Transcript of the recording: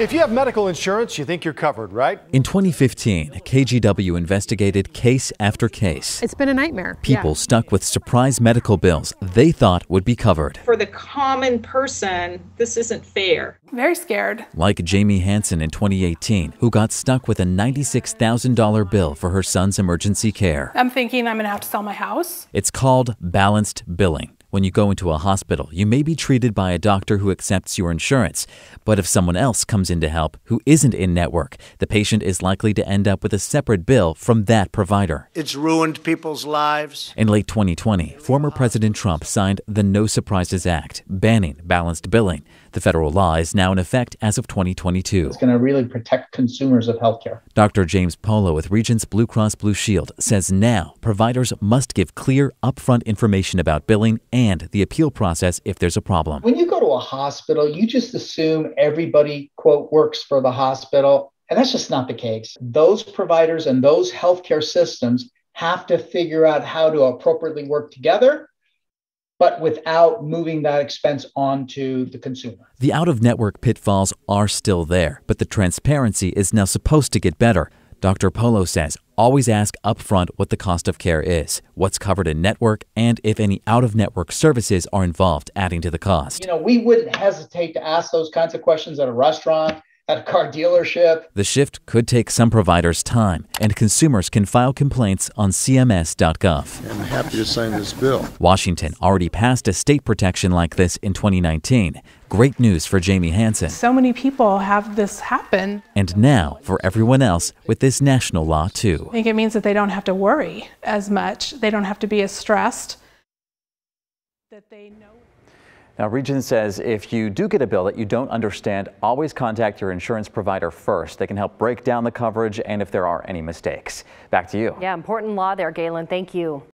If you have medical insurance, you think you're covered, right? In 2015, KGW investigated case after case. It's been a nightmare. People stuck with surprise medical bills they thought would be covered. For the common person, this isn't fair. Very scared. Like Jamie Hansen in 2018, who got stuck with a $96,000 bill for her son's emergency care. I'm thinking I'm going to have to sell my house. It's called balanced billing. When you go into a hospital, you may be treated by a doctor who accepts your insurance. But if someone else comes in to help who isn't in network, the patient is likely to end up with a separate bill from that provider. It's ruined people's lives. In late 2020, former President Trump signed the No Surprises Act, banning balanced billing. The federal law is now in effect as of 2022. It's going to really protect consumers of healthcare. Dr. James Polo with Regence Blue Cross Blue Shield says now providers must give clear, upfront information about billing and the appeal process if there's a problem. When you go to a hospital, you just assume everybody, quote, works for the hospital. And that's just not the case. Those providers and those healthcare systems have to figure out how to appropriately work together but without moving that expense onto the consumer. The out of network pitfalls are still there, but the transparency is now supposed to get better. Dr. Polo says always ask upfront what the cost of care is, what's covered in network, and if any out of network services are involved, adding to the cost. You know, we wouldn't hesitate to ask those kinds of questions at a restaurant at a car dealership. The shift could take some providers time, and consumers can file complaints on CMS.gov. I'm happy to sign this bill. Washington already passed a state protection like this in 2019. Great news for Jamie Hansen. So many people have this happen. And now for everyone else with this national law, too. I think it means that they don't have to worry as much, they don't have to be as stressed, that they know. Now, Regence says if you do get a bill that you don't understand, always contact your insurance provider first. They can help break down the coverage and if there are any mistakes. Back to you. Yeah, important law there, Galen. Thank you.